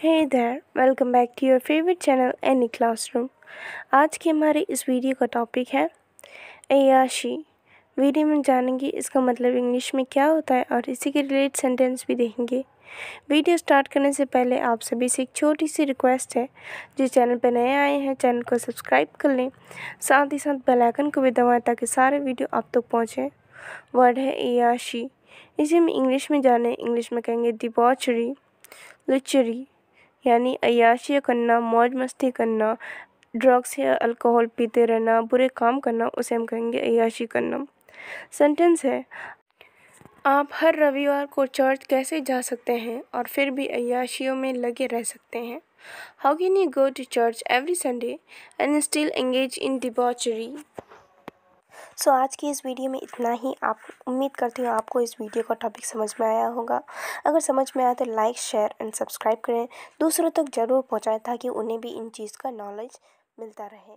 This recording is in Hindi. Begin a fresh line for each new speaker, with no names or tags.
Hey there, welcome back to your favorite channel Any Classroom. आज की हमारे इस वीडियो का टॉपिक है अयाशी वीडियो में जानेंगे इसका मतलब इंग्लिश में क्या होता है और इसी के रिलेटेड सेंटेंस भी देखेंगे। वीडियो स्टार्ट करने से पहले आप सभी से एक छोटी सी रिक्वेस्ट है। जो चैनल पर नए आए हैं चैनल को सब्सक्राइब कर लें। साथ ही साथ बेल आइकन को भी दबाएँ ताकि सारे वीडियो आप तक तो पहुँचें। वर्ड है अयाशी इसे हम इंग्लिश में जाने। इंग्लिश में कहेंगे डिबॉचरी लिचरी यानी अयाशी करना, मौज मस्ती करना ड्रग्स या अल्कोहल पीते रहना, बुरे काम करना, उसे हम कहेंगे अयाशी करना। सेंटेंस है, आप हर रविवार को चर्च कैसे जा सकते हैं और फिर भी अयाशियों में लगे रह सकते हैं? How can you go to church every Sunday and still engage in debauchery so आज की इस वीडियो में इतना ही। आप, उम्मीद करती हूँ आपको इस वीडियो का टॉपिक समझ में आया होगा। अगर समझ में आया तो लाइक शेयर एंड सब्सक्राइब करें। दूसरों तक ज़रूर पहुँचाएँ ताकि उन्हें भी इन चीज़ का नॉलेज मिलता रहे।